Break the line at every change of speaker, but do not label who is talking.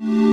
you